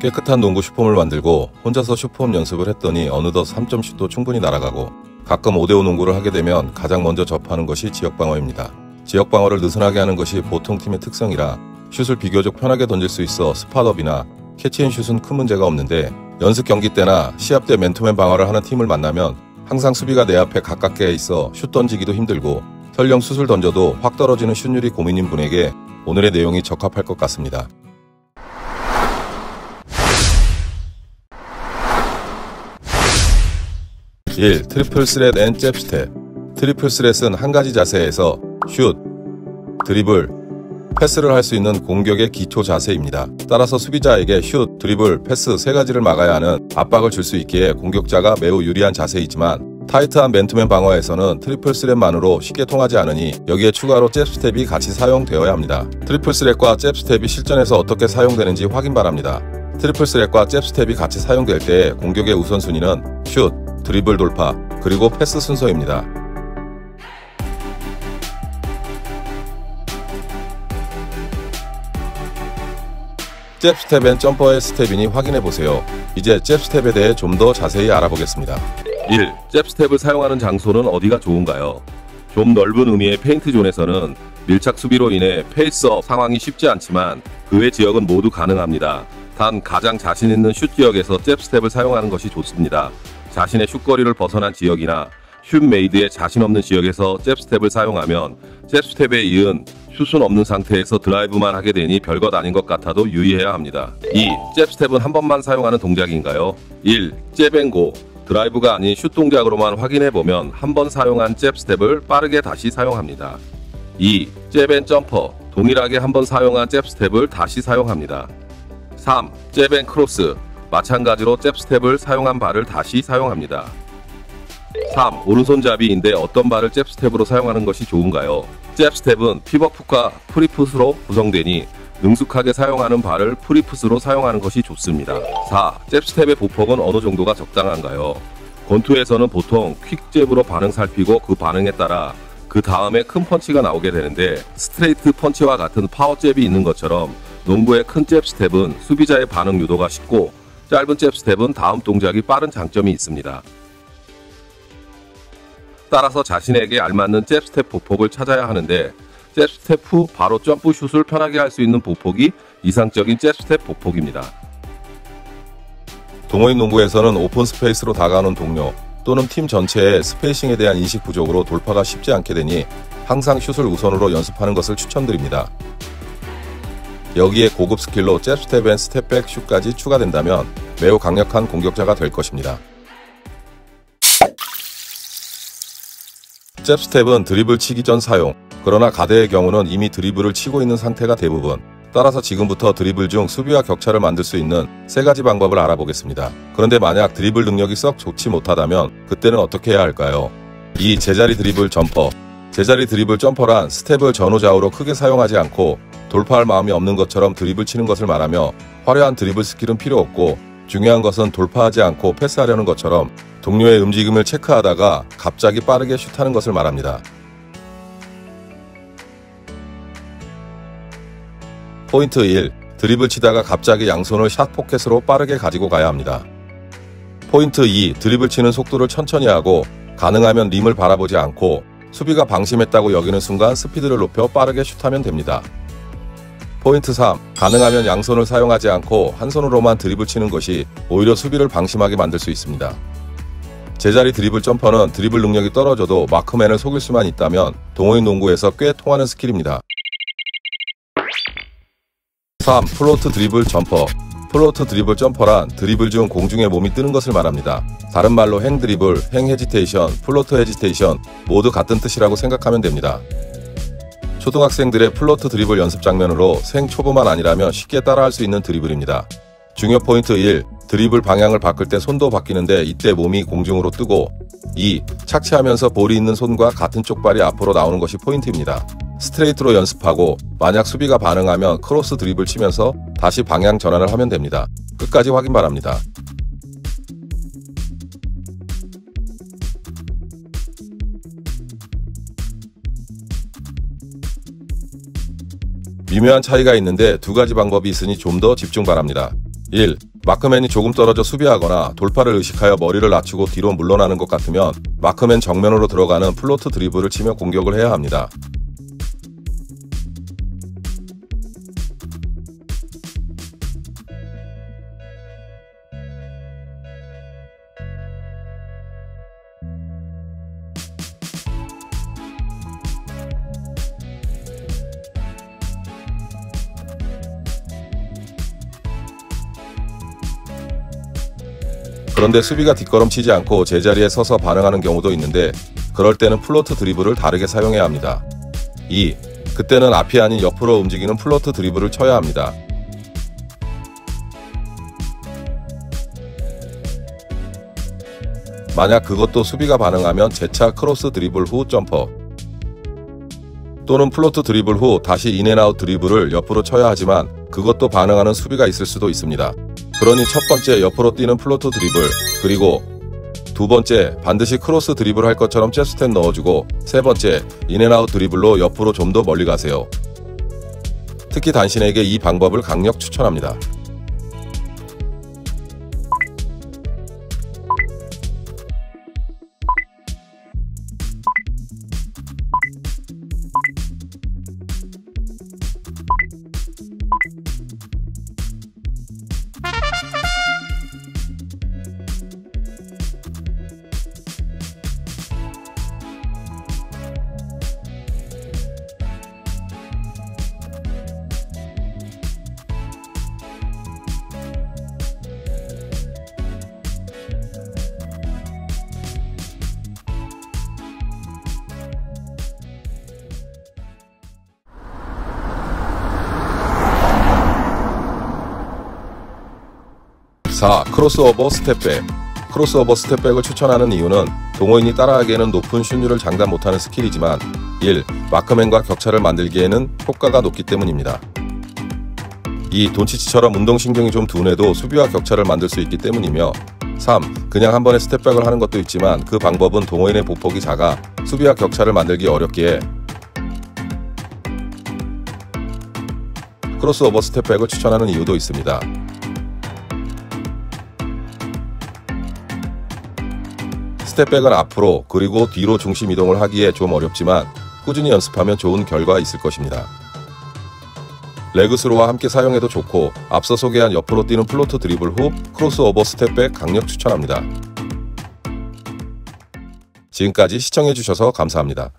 깨끗한 농구 슛폼을 만들고 혼자서 슛폼 연습을 했더니 어느덧 3점슛도 충분히 날아가고 가끔 5대5 농구를 하게 되면 가장 먼저 접하는 것이 지역방어입니다. 지역방어를 느슨하게 하는 것이 보통 팀의 특성이라 슛을 비교적 편하게 던질 수 있어 스팟업이나 캐치앤슛은 큰 문제가 없는데 연습 경기 때나 시합 때 맨투맨 방어를 하는 팀을 만나면 항상 수비가 내 앞에 가깝게 있어 슛 던지기도 힘들고 설령 슛을 던져도 확 떨어지는 슛률이 고민인 분에게 오늘의 내용이 적합할 것 같습니다. 1. triple threat and jab step triple threat은 한 가지 자세에서 슛, 드리블, 패스를 할 수 있는 공격의 기초 자세입니다. 따라서 수비자에게 슛, 드리블, 패스 세 가지를 막아야 하는 압박을 줄 수 있기에 공격자가 매우 유리한 자세이지만 타이트한 맨투맨 방어에서는 triple threat만으로 쉽게 통하지 않으니 여기에 추가로 jab step이 같이 사용되어야 합니다. triple threat과 jab step이 실전에서 어떻게 사용되는지 확인 바랍니다. triple threat과 jab step이 같이 사용될 때 공격의 우선순위는 슛, 드리블 돌파, 그리고 패스 순서입니다. jab step and jumper의 스텝이니 확인해보세요. 이제 jab step에 대해 좀 더 자세히 알아보겠습니다. 1. jab step을 사용하는 장소는 어디가 좋은가요? 좀 넓은 의미의 paint zone에서는 밀착 수비로 인해 face up 상황이 쉽지 않지만 그 외 지역은 모두 가능합니다. 단 가장 자신 있는 슛 지역에서 jab step을 사용하는 것이 좋습니다. 자신의 슛거리를 벗어난 지역이나 슛 made에 자신 없는 지역에서 잽스텝을 사용하면 잽스텝에 이은 슛은 없는 상태에서 드라이브만 하게 되니 별것 아닌 것 같아도 유의해야 합니다. 2. jab step은 한 번만 사용하는 동작인가요? 1. jab and go 드라이브가 아닌 슛 동작으로만 확인해보면 한 번 사용한 jab step을 빠르게 다시 사용합니다. 2. jab and jumper 동일하게 한 번 사용한 jab step을 다시 사용합니다. 3. jab and cross 마찬가지로 jab step을 사용한 발을 다시 사용합니다. 3. 오른손잡이인데 어떤 발을 jab step으로 사용하는 것이 좋은가요? 잽스텝은 피벗풋과 free foot으로 구성되니 능숙하게 사용하는 발을 프리풋으로 사용하는 것이 좋습니다. 4. jab step의 보폭은 어느 정도가 적당한가요? 권투에서는 보통 quick jab으로 반응 살피고 그 반응에 따라 그 다음에 큰 펀치가 나오게 되는데 스트레이트 펀치와 같은 power jab이 있는 것처럼 농구의 큰 jab step은 수비자의 반응 유도가 쉽고 짧은 jab step은 다음 동작이 빠른 장점이 있습니다. 따라서 자신에게 알맞는 jab step 보폭을 찾아야 하는데 jab step 후 바로 점프슛을 편하게 할 수 있는 보폭이 이상적인 jab step 보폭입니다. 동호인 농구에서는 open space로 다가오는 동료 또는 팀 전체의 spacing에 대한 인식 부족으로 돌파가 쉽지 않게 되니 항상 슛을 우선으로 연습하는 것을 추천드립니다. 여기에 고급 스킬로 jab step and step back 슛까지 추가된다면 매우 강력한 공격자가 될 것입니다. jab step은 드리블 치기 전 사용, 그러나 가드의 경우는 이미 드리블을 치고 있는 상태가 대부분. 따라서 지금부터 드리블 중 수비와 격차를 만들 수 있는 세 가지 방법을 알아보겠습니다. 그런데 만약 드리블 능력이 썩 좋지 못하다면 그때는 어떻게 해야 할까요? 2. 제자리 드리블 점퍼 제자리 드리블 jumper란 스텝을 전후 좌우로 크게 사용하지 않고 돌파할 마음이 없는 것처럼 드리블 치는 것을 말하며 화려한 드리블 스킬은 필요 없고 중요한 것은 돌파하지 않고 패스하려는 것처럼 동료의 움직임을 체크하다가 갑자기 빠르게 슛하는 것을 말합니다. 포인트 1. 드리블 치다가 갑자기 양손을 shot pocket으로 빠르게 가지고 가야 합니다. 포인트 2. 드리블 치는 속도를 천천히 하고 가능하면 림을 바라보지 않고 수비가 방심했다고 여기는 순간 스피드를 높여 빠르게 슛하면 됩니다. 포인트 3. 가능하면 양손을 사용하지 않고 한 손으로만 드리블 치는 것이 오히려 수비를 방심하게 만들 수 있습니다. 제자리 드리블 jumper는 드리블 능력이 떨어져도 마크맨을 속일 수만 있다면 동호인 농구에서 꽤 통하는 스킬입니다. 3. float dribble jumper float dribble jumper란 드리블 중 공중에 몸이 뜨는 것을 말합니다. 다른 말로 hang dribble, hang hesitation, float hesitation 모두 같은 뜻이라고 생각하면 됩니다. 초등학생들의 float dribble 연습 장면으로 생 초보만 아니라면 쉽게 따라할 수 있는 드리블입니다. 중요 포인트 1. 드리블 방향을 바꿀 때 손도 바뀌는데 이때 몸이 공중으로 뜨고 2. 착지하면서 볼이 있는 손과 같은 쪽발이 앞으로 나오는 것이 포인트입니다. 스트레이트로 연습하고 만약 수비가 반응하면 cross dribble을 치면서 다시 방향 전환을 하면 됩니다. 끝까지 확인 바랍니다. 미묘한 차이가 있는데 두 가지 방법이 있으니 좀 더 집중 바랍니다. 1. 마크맨이 조금 떨어져 수비하거나 돌파를 의식하여 머리를 낮추고 뒤로 물러나는 것 같으면 마크맨 정면으로 들어가는 플로트 드리블을 치며 공격을 해야 합니다. 그런데 수비가 뒷걸음치지 않고 제자리에 서서 반응하는 경우도 있는데 그럴 때는 float dribble을 다르게 사용해야 합니다. 2. 그때는 앞이 아닌 옆으로 움직이는 float dribble을 쳐야 합니다. 만약 그것도 수비가 반응하면 재차 cross dribble 후 점퍼 또는 float dribble 후 다시 in and out dribble을 옆으로 쳐야 하지만 그것도 반응하는 수비가 있을 수도 있습니다. 그러니 첫 번째 옆으로 뛰는 float dribble 그리고 두 번째 반드시 cross dribble 할 것처럼 jab step 넣어주고 세 번째 in and out dribble로 옆으로 좀 더 멀리 가세요. 특히 당신에게 이 방법을 강력 추천합니다. (4) crossover step back crossover step back을 추천하는 이유는 동호인이 따라하기에는 높은 슛률을 장담 못하는 스킬이지만 1. 마크맨과 격차를 만들기에는 효과가 높기 때문입니다. 2. 돈치치처럼 운동신경이 좀 둔해도 수비와 격차를 만들 수 있기 때문이며 3. 그냥 한 번에 step back을 하는 것도 있지만 그 방법은 동호인의 보폭이 작아 수비와 격차를 만들기 어렵기에 crossover step back을 추천하는 이유도 있습니다. step back은 앞으로 그리고 뒤로 중심 이동을 하기에 좀 어렵지만 꾸준히 연습하면 좋은 결과 있을 것입니다. leg through와 함께 사용해도 좋고 앞서 소개한 옆으로 뛰는 float dribble 후 crossover step back 강력 추천합니다. 지금까지 시청해주셔서 감사합니다.